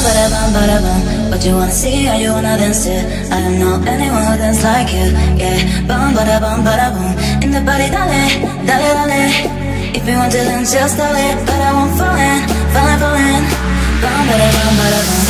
Bum, ba da bum, ba bum. What you wanna see, how you wanna dance it? I don't know anyone who dance like you. Yeah, bum, ba da bum, ba da bum. In the body, dale, dale, dale. If you want to dance, just dale. But I won't fall in, fall in, fall in. Bum, ba da bum, ba da